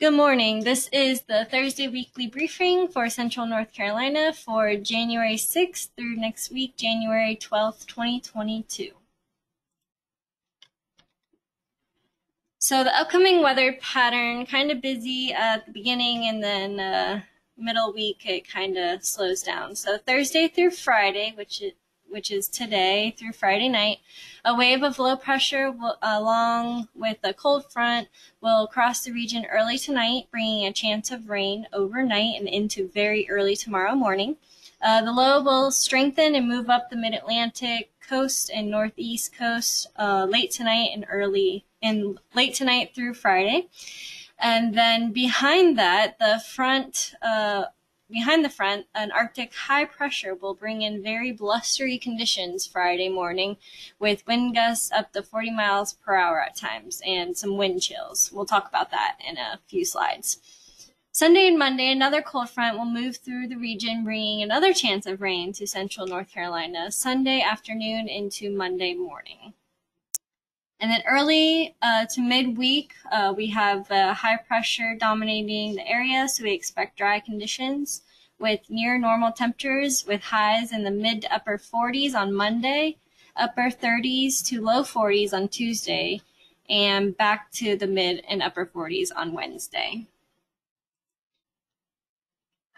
Good morning. This is the Thursday weekly briefing for Central North Carolina for January 6th through next week, January 12th, 2022. So the upcoming weather pattern kind of busy at the beginning and then uh, middle week it kind of slows down. So Thursday through Friday, which is which is today through Friday night, a wave of low pressure will, along with a cold front will cross the region early tonight, bringing a chance of rain overnight and into very early tomorrow morning. Uh, the low will strengthen and move up the mid-Atlantic coast and northeast coast uh, late tonight and early and late tonight through Friday. And then behind that, the front uh, Behind the front, an Arctic high pressure will bring in very blustery conditions Friday morning with wind gusts up to 40 miles per hour at times and some wind chills. We'll talk about that in a few slides. Sunday and Monday, another cold front will move through the region, bringing another chance of rain to central North Carolina Sunday afternoon into Monday morning. And then early uh, to midweek, uh, we have uh, high pressure dominating the area, so we expect dry conditions with near normal temperatures with highs in the mid to upper 40s on Monday, upper 30s to low 40s on Tuesday, and back to the mid and upper 40s on Wednesday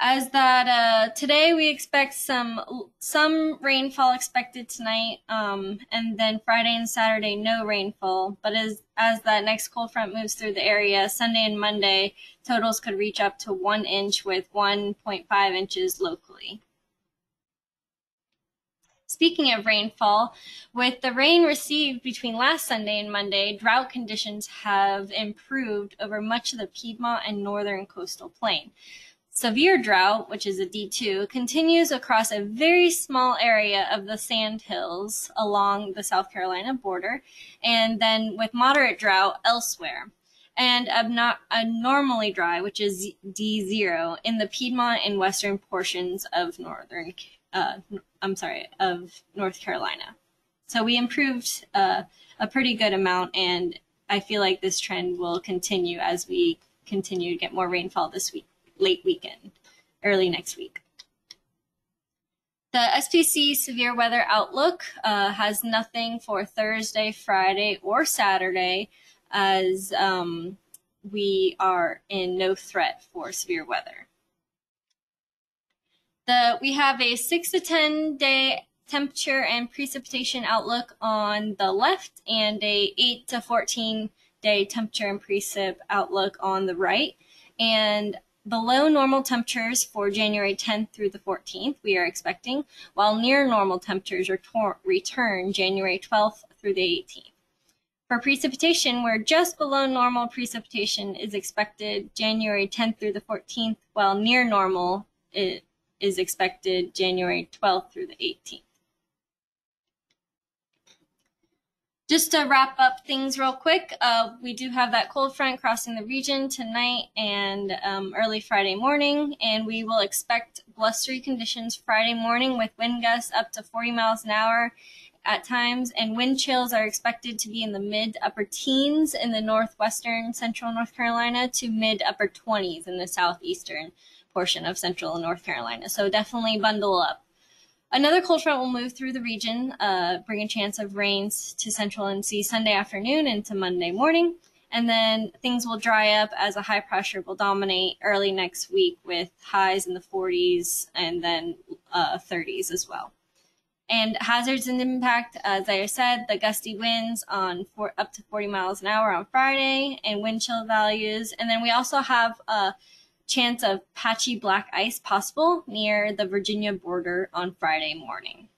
as that uh, today we expect some some rainfall expected tonight, um, and then Friday and Saturday no rainfall. But as as that next cold front moves through the area, Sunday and Monday totals could reach up to one inch with 1.5 inches locally. Speaking of rainfall, with the rain received between last Sunday and Monday, drought conditions have improved over much of the Piedmont and northern coastal plain. Severe drought, which is a D2, continues across a very small area of the sand hills along the South Carolina border, and then with moderate drought elsewhere. And abno- abnormally dry, which is D0, in the Piedmont and western portions of northern, uh, I'm sorry, of North Carolina. So we improved uh, a pretty good amount, and I feel like this trend will continue as we continue to get more rainfall this week late weekend, early next week. The SPC severe weather outlook uh, has nothing for Thursday, Friday, or Saturday as um, we are in no threat for severe weather. The, we have a 6 to 10 day temperature and precipitation outlook on the left and a 8 to 14 day temperature and precip outlook on the right. And below normal temperatures for January 10th through the 14th, we are expecting, while near normal temperatures return January 12th through the 18th. For precipitation, we're just below normal precipitation is expected January 10th through the 14th, while near normal is expected January 12th through the 18th. Just to wrap up things real quick, uh, we do have that cold front crossing the region tonight and um, early Friday morning, and we will expect blustery conditions Friday morning with wind gusts up to 40 miles an hour at times, and wind chills are expected to be in the mid upper teens in the northwestern central North Carolina to mid upper 20s in the southeastern portion of central North Carolina. So definitely bundle up. Another cold front will move through the region, uh, bring a chance of rains to central NC Sunday afternoon into Monday morning. And then things will dry up as a high pressure will dominate early next week with highs in the 40s and then uh, 30s as well. And hazards and impact, as I said, the gusty winds on four, up to 40 miles an hour on Friday and wind chill values. And then we also have uh, chance of patchy black ice possible near the Virginia border on Friday morning.